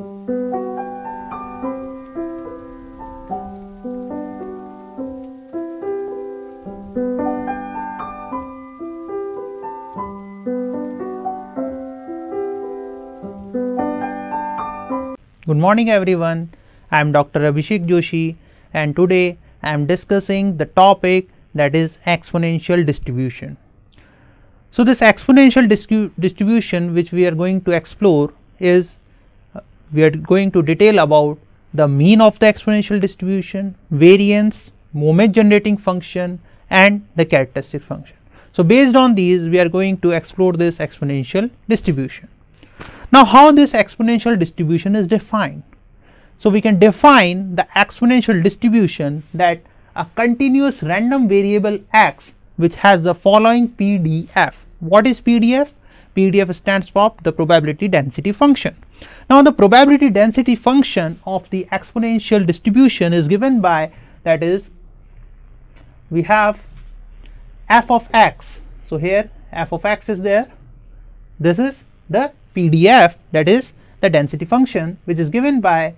Good morning everyone. I am Dr. Abhishek Joshi and today I am discussing the topic that is exponential distribution. So this exponential distribution which we are going to explore is we are going to detail about the mean of the exponential distribution, variance, moment generating function and the characteristic function. So based on these we are going to explore this exponential distribution. Now how this exponential distribution is defined? So we can define the exponential distribution that a continuous random variable x which has the following PDF. What is PDF? PDF stands for the probability density function. Now the probability density function of the exponential distribution is given by that is we have f of x. So here f of x is there. This is the PDF that is the density function which is given by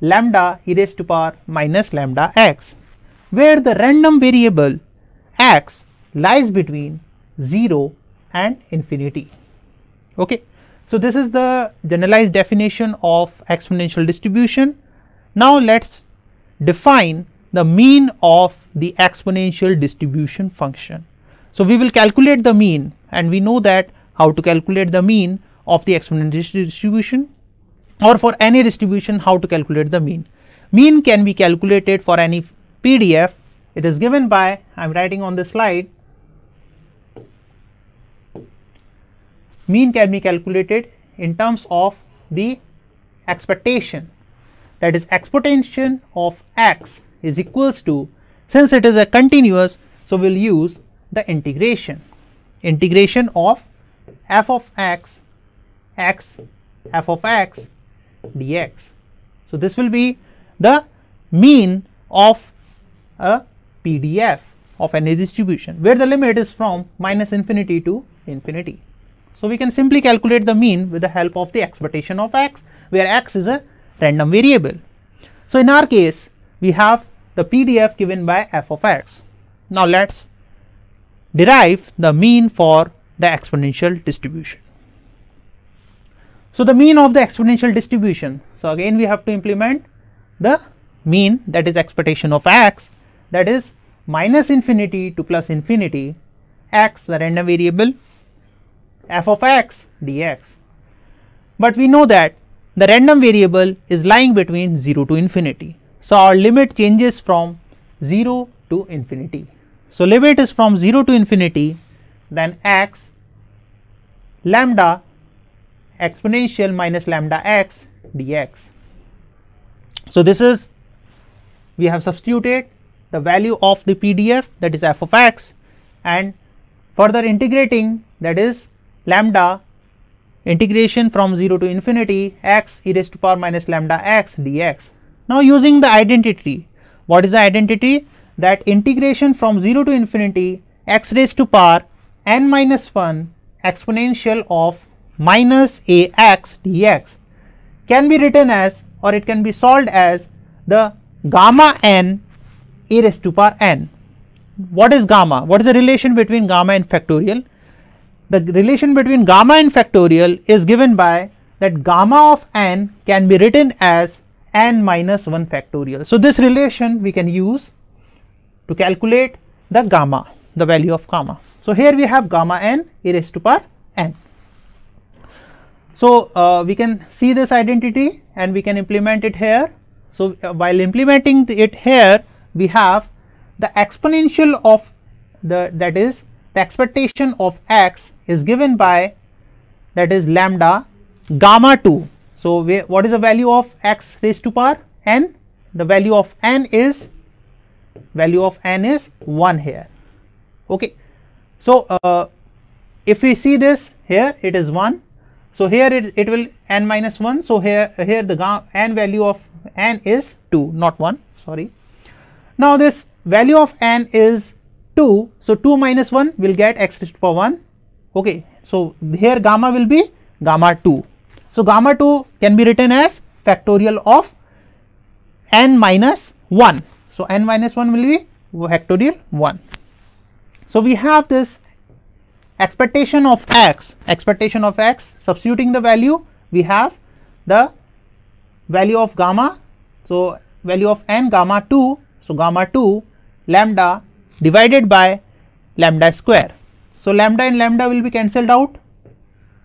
lambda e raised to power minus lambda x where the random variable x lies between 0 and infinity. Okay. So, this is the generalized definition of exponential distribution. Now, let us define the mean of the exponential distribution function. So, we will calculate the mean and we know that how to calculate the mean of the exponential distribution or for any distribution how to calculate the mean. Mean can be calculated for any PDF it is given by I am writing on the slide mean can be calculated in terms of the expectation that is expectation of x is equals to since it is a continuous so we will use the integration integration of f of x x f of x dx. So, this will be the mean of a PDF of any distribution where the limit is from minus infinity to infinity. So, we can simply calculate the mean with the help of the expectation of x where x is a random variable. So, in our case we have the PDF given by f of x. Now, let us derive the mean for the exponential distribution. So, the mean of the exponential distribution. So, again we have to implement the mean that is expectation of x that is minus infinity to plus infinity x the random variable f of x dx. But we know that the random variable is lying between 0 to infinity. So, our limit changes from 0 to infinity. So, limit is from 0 to infinity then x lambda exponential minus lambda x dx. So, this is we have substituted the value of the PDF that is f of x and further integrating that is lambda integration from 0 to infinity x e raised to power minus lambda x dx. Now, using the identity what is the identity that integration from 0 to infinity x raised to power n minus 1 exponential of minus a x dx can be written as or it can be solved as the gamma n e raised to power n. What is gamma? What is the relation between gamma and factorial? The relation between gamma and factorial is given by that gamma of n can be written as n minus 1 factorial. So, this relation we can use to calculate the gamma, the value of gamma. So, here we have gamma n e raised to power n. So, uh, we can see this identity and we can implement it here. So, uh, while implementing it here we have the exponential of the that is the expectation of x is given by that is lambda gamma 2. So, what is the value of x raised to power n? The value of n is value of n is 1 here. Okay. So, uh, if we see this here it is 1 so, here it, it will n minus 1. So, here, here the n value of n is 2 not 1 sorry. Now, this value of n is 2. So, 2 minus 1 will get x raised to power 1 okay. So, here gamma will be gamma 2. So, gamma 2 can be written as factorial of n minus 1. So, n minus 1 will be factorial 1. So, we have this expectation of x, expectation of x substituting the value we have the value of gamma. So, value of n gamma 2. So, gamma 2 lambda divided by lambda square. So, lambda and lambda will be cancelled out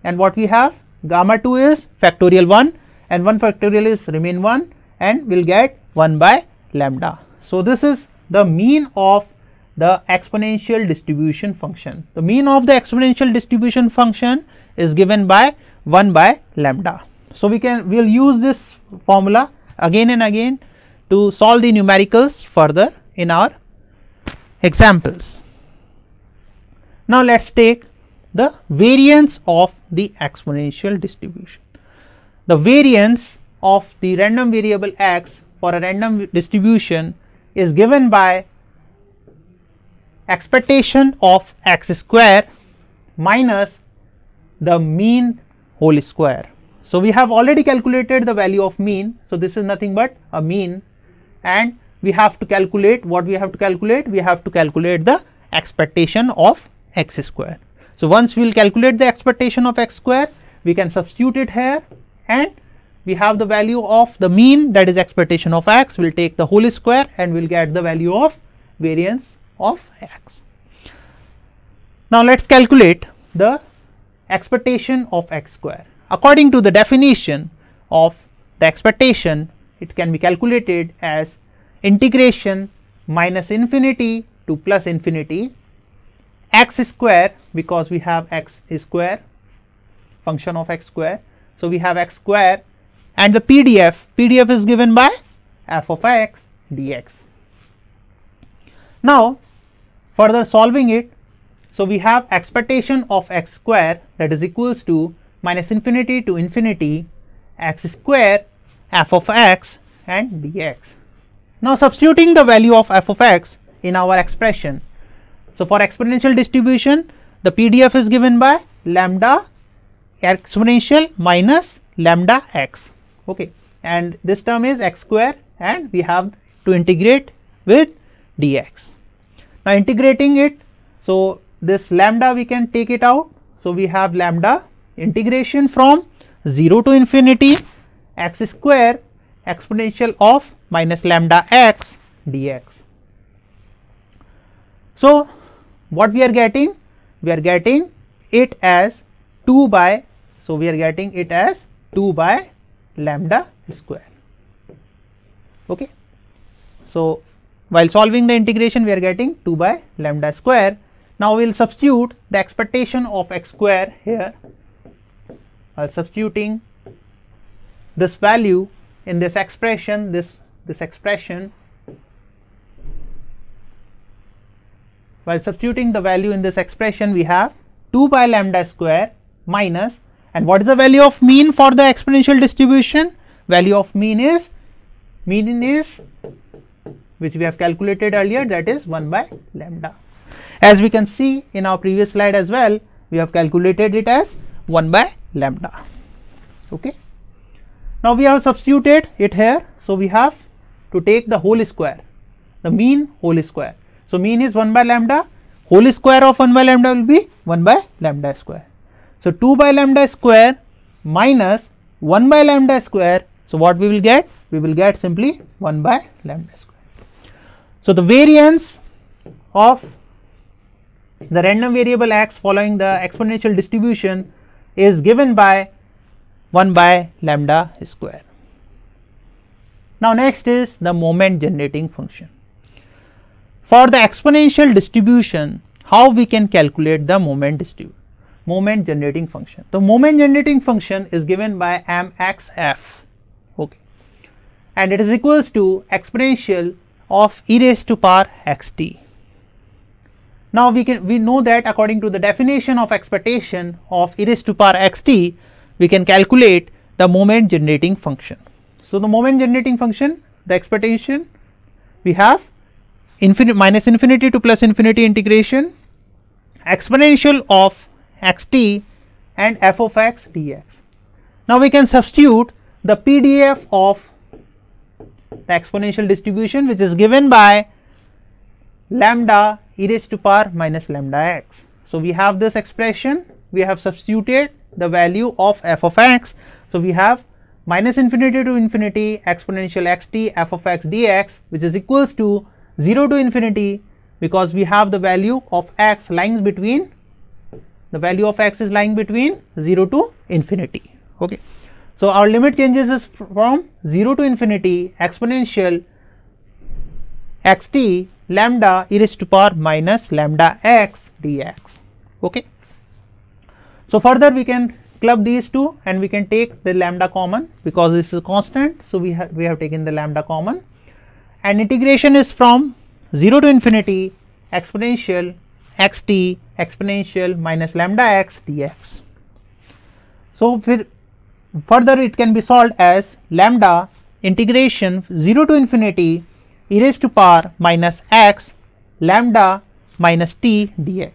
and what we have gamma 2 is factorial 1 and 1 factorial is remain 1 and we will get 1 by lambda. So, this is the mean of the exponential distribution function. The mean of the exponential distribution function is given by 1 by lambda. So, we can we will use this formula again and again to solve the numericals further in our examples. Now, let us take the variance of the exponential distribution. The variance of the random variable x for a random distribution is given by expectation of x square minus the mean whole square. So, we have already calculated the value of mean. So, this is nothing but a mean and we have to calculate what we have to calculate we have to calculate the expectation of x square. So, once we will calculate the expectation of x square we can substitute it here and we have the value of the mean that is expectation of x we will take the whole square and we will get the value of variance of x. Now, let us calculate the expectation of x square. According to the definition of the expectation, it can be calculated as integration minus infinity to plus infinity x square because we have x square function of x square. So, we have x square and the PDF, PDF is given by f of x dx. Now, further solving it, so we have expectation of x square that is equals to minus infinity to infinity x square f of x and dx. Now, substituting the value of f of x in our expression. So, for exponential distribution the PDF is given by lambda exponential minus lambda x okay and this term is x square and we have to integrate with dx. Now, integrating it so this lambda we can take it out so we have lambda integration from 0 to infinity x square exponential of minus lambda x dx. So, what we are getting? We are getting it as 2 by, so we are getting it as 2 by lambda square. Okay. So, while solving the integration we are getting 2 by lambda square. Now, we will substitute the expectation of x square here while substituting this value in this expression this this expression while substituting the value in this expression we have 2 by lambda square minus and what is the value of mean for the exponential distribution? Value of mean is mean is which we have calculated earlier that is 1 by lambda. As we can see in our previous slide as well we have calculated it as 1 by lambda. Okay? Now we have substituted it here. So we have to take the whole square the mean whole square so mean is 1 by lambda whole square of 1 by lambda will be 1 by lambda square so 2 by lambda square minus 1 by lambda square so what we will get we will get simply 1 by lambda square so the variance of the random variable x following the exponential distribution is given by 1 by lambda square. Now, next is the moment generating function. For the exponential distribution, how we can calculate the moment distribution? Moment generating function. The moment generating function is given by mxf, okay, and it is equals to exponential of e raised to power xt. Now we can we know that according to the definition of expectation of e raised to power xt, we can calculate the moment generating function. So the moment generating function, the expectation we have infinite minus infinity to plus infinity integration exponential of xt and f of x dx. Now we can substitute the PDF of the exponential distribution which is given by lambda e raised to power minus lambda x. So, we have this expression we have substituted the value of f of x. So, we have minus infinity to infinity exponential x t f of x dx which is equals to 0 to infinity because we have the value of x lying between the value of x is lying between 0 to infinity. Okay. So, our limit changes is from 0 to infinity exponential x t lambda e raised to power minus lambda x dx. Okay. So, further we can club these two and we can take the lambda common because this is constant. So, we have we have taken the lambda common and integration is from 0 to infinity exponential x t exponential minus lambda x dx. So, further it can be solved as lambda integration 0 to infinity e raised to power minus x lambda minus t dx.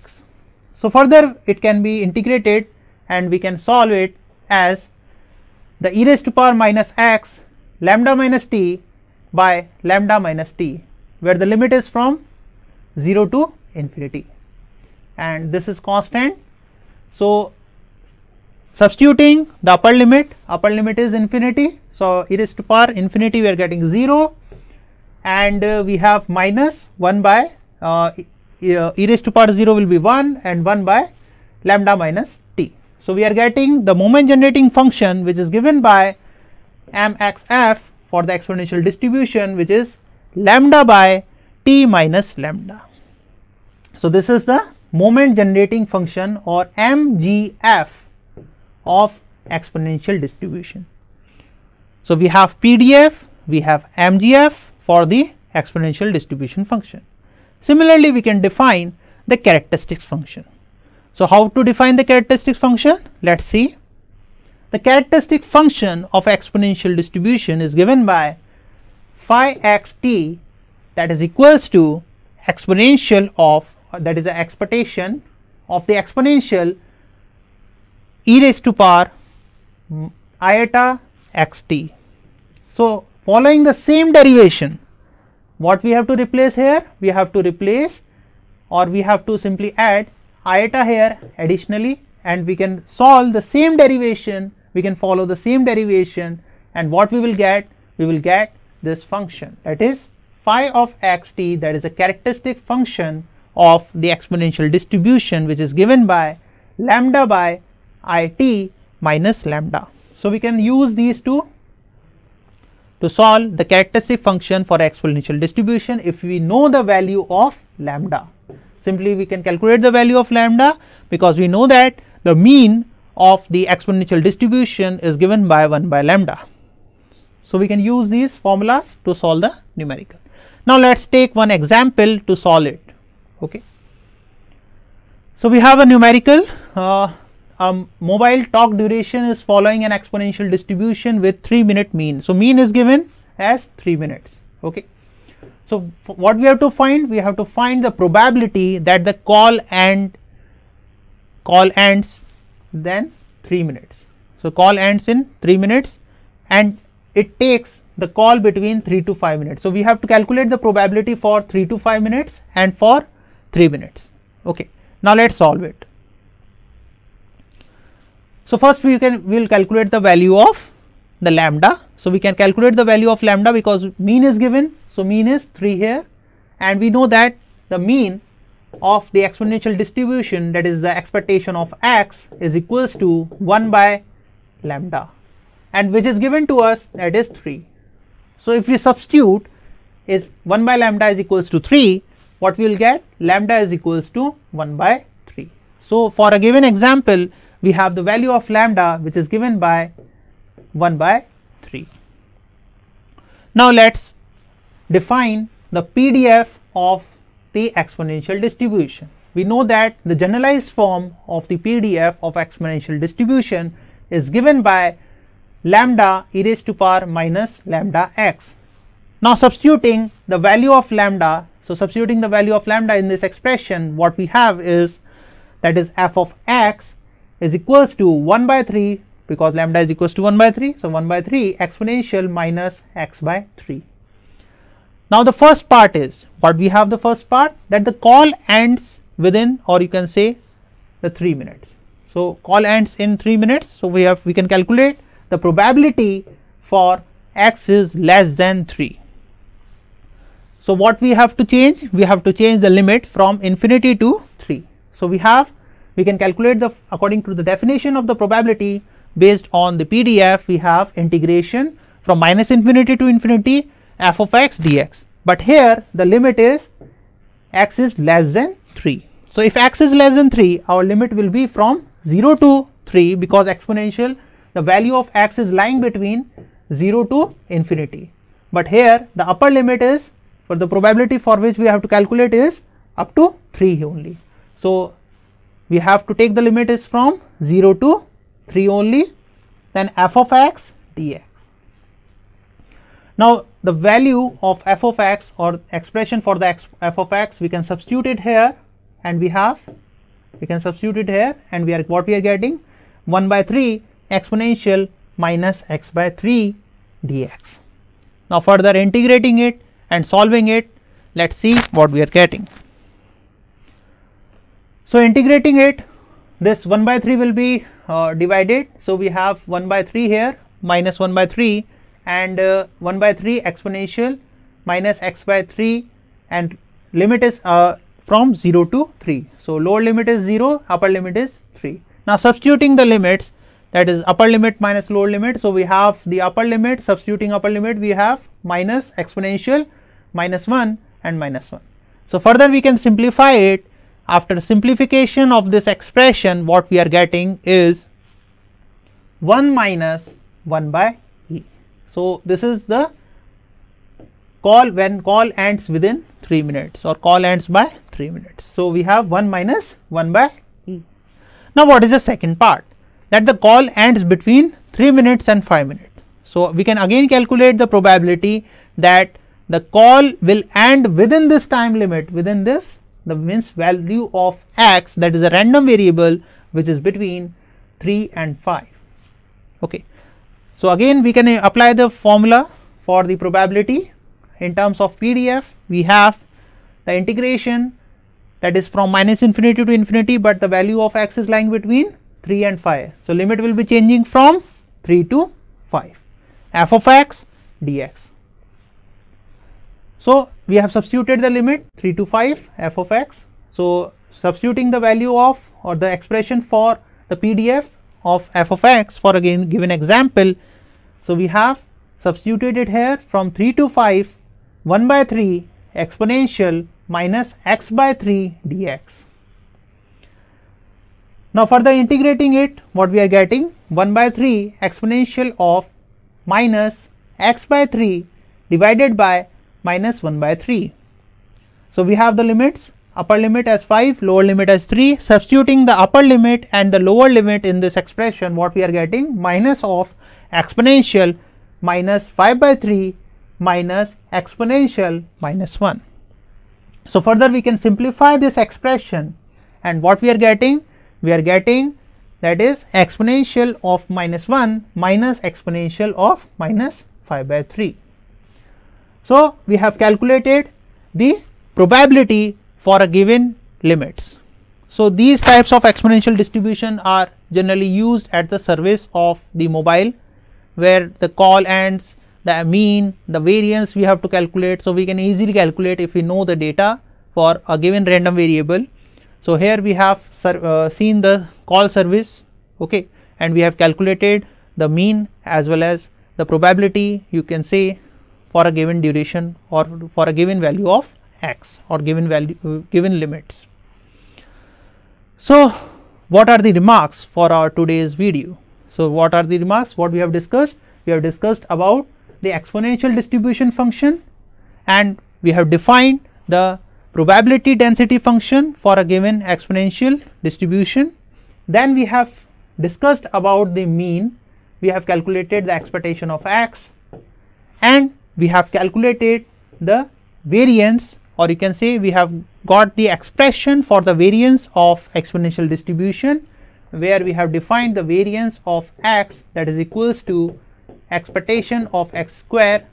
So, further it can be integrated and we can solve it as the e raised to power minus x lambda minus t by lambda minus t where the limit is from 0 to infinity and this is constant. So, substituting the upper limit upper limit is infinity. So, e raised to power infinity we are getting 0 and uh, we have minus 1 by uh, e raised to power 0 will be 1 and 1 by lambda minus t. So, we are getting the moment generating function which is given by mxf for the exponential distribution which is lambda by t minus lambda. So, this is the moment generating function or MGF of exponential distribution. So, we have PDF, we have MGF for the exponential distribution function. Similarly, we can define the characteristics function. So, how to define the characteristic function? Let us see. The characteristic function of exponential distribution is given by phi x t that is equals to exponential of that is the expectation of the exponential e raised to power iota x t. So, following the same derivation what we have to replace here? We have to replace or we have to simply add iota here additionally and we can solve the same derivation, we can follow the same derivation and what we will get? We will get this function that is phi of x t that is a characteristic function of the exponential distribution which is given by lambda by i t minus lambda. So, we can use these two to solve the characteristic function for exponential distribution if we know the value of lambda. Simply we can calculate the value of lambda because we know that the mean of the exponential distribution is given by 1 by lambda. So, we can use these formulas to solve the numerical. Now, let us take one example to solve it. Okay. So, we have a numerical uh, um, mobile talk duration is following an exponential distribution with 3 minute mean. So, mean is given as 3 minutes. Okay. So, what we have to find? We have to find the probability that the call and call ends then 3 minutes. So, call ends in 3 minutes and it takes the call between 3 to 5 minutes. So, we have to calculate the probability for 3 to 5 minutes and for 3 minutes. Okay. Now, let us solve it. So, first we can we will calculate the value of the lambda. So, we can calculate the value of lambda because mean is given. So, mean is 3 here and we know that the mean of the exponential distribution that is the expectation of x is equals to 1 by lambda and which is given to us that is 3. So, if we substitute is 1 by lambda is equals to 3 what we will get lambda is equals to 1 by 3. So, for a given example we have the value of lambda which is given by 1 by 3. Now, let us define the PDF of the exponential distribution. We know that the generalized form of the PDF of exponential distribution is given by lambda e raised to power minus lambda x. Now, substituting the value of lambda, so substituting the value of lambda in this expression, what we have is that is f of x is equals to 1 by 3 because lambda is equals to 1 by 3. So, 1 by 3 exponential minus x by 3. Now, the first part is what we have the first part that the call ends within or you can say the 3 minutes. So, call ends in 3 minutes. So, we have we can calculate the probability for x is less than 3. So, what we have to change? We have to change the limit from infinity to 3. So, we have we can calculate the according to the definition of the probability based on the PDF we have integration from minus infinity to infinity f of x dx, but here the limit is x is less than 3. So, if x is less than 3 our limit will be from 0 to 3 because exponential the value of x is lying between 0 to infinity, but here the upper limit is for the probability for which we have to calculate is up to 3 only. So, we have to take the limit is from 0 to 3 only then f of x dx. Now, the value of f of x or expression for the f of x we can substitute it here and we have we can substitute it here and we are what we are getting 1 by 3 exponential minus x by 3 dx. Now, further integrating it and solving it let us see what we are getting. So, integrating it this 1 by 3 will be uh, divided. So, we have 1 by 3 here minus 1 by 3 and uh, 1 by 3 exponential minus x by 3 and limit is uh, from 0 to 3. So, lower limit is 0 upper limit is 3. Now, substituting the limits that is upper limit minus lower limit. So, we have the upper limit substituting upper limit we have minus exponential minus 1 and minus 1. So, further we can simplify it after simplification of this expression what we are getting is 1 minus 1 by. So, this is the call when call ends within 3 minutes or call ends by 3 minutes. So, we have 1 minus 1 by e. Now, what is the second part that the call ends between 3 minutes and 5 minutes. So, we can again calculate the probability that the call will end within this time limit within this the means value of x that is a random variable which is between 3 and 5 okay so again we can apply the formula for the probability in terms of pdf we have the integration that is from minus infinity to infinity but the value of x is lying between 3 and 5 so limit will be changing from 3 to 5 f of x dx so, we have substituted the limit 3 to 5 f of x. So, substituting the value of or the expression for the PDF of f of x for again given example. So, we have substituted it here from 3 to 5 1 by 3 exponential minus x by 3 dx. Now, further integrating it what we are getting 1 by 3 exponential of minus x by 3 divided by minus 1 by 3. So, we have the limits upper limit as 5 lower limit as 3 substituting the upper limit and the lower limit in this expression what we are getting minus of exponential minus 5 by 3 minus exponential minus 1. So, further we can simplify this expression and what we are getting we are getting that is exponential of minus 1 minus exponential of minus 5 by 3. So, we have calculated the probability for a given limits. So, these types of exponential distribution are generally used at the service of the mobile where the call ends the mean the variance we have to calculate. So, we can easily calculate if we know the data for a given random variable. So, here we have uh, seen the call service okay and we have calculated the mean as well as the probability you can say for a given duration or for a given value of x or given value uh, given limits. So, what are the remarks for our today's video? So, what are the remarks what we have discussed? We have discussed about the exponential distribution function and we have defined the probability density function for a given exponential distribution. Then we have discussed about the mean, we have calculated the expectation of x and we have calculated the variance or you can say we have got the expression for the variance of exponential distribution where we have defined the variance of x that is equals to expectation of x square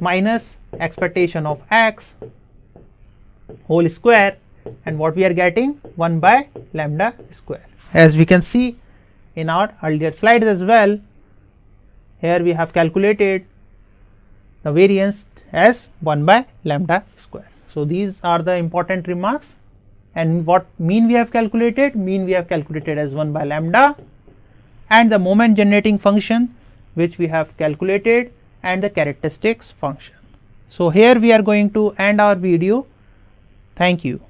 minus expectation of x whole square and what we are getting 1 by lambda square. As we can see in our earlier slides as well here we have calculated the variance as 1 by lambda square. So, these are the important remarks and what mean we have calculated mean we have calculated as 1 by lambda and the moment generating function which we have calculated and the characteristics function. So, here we are going to end our video. Thank you.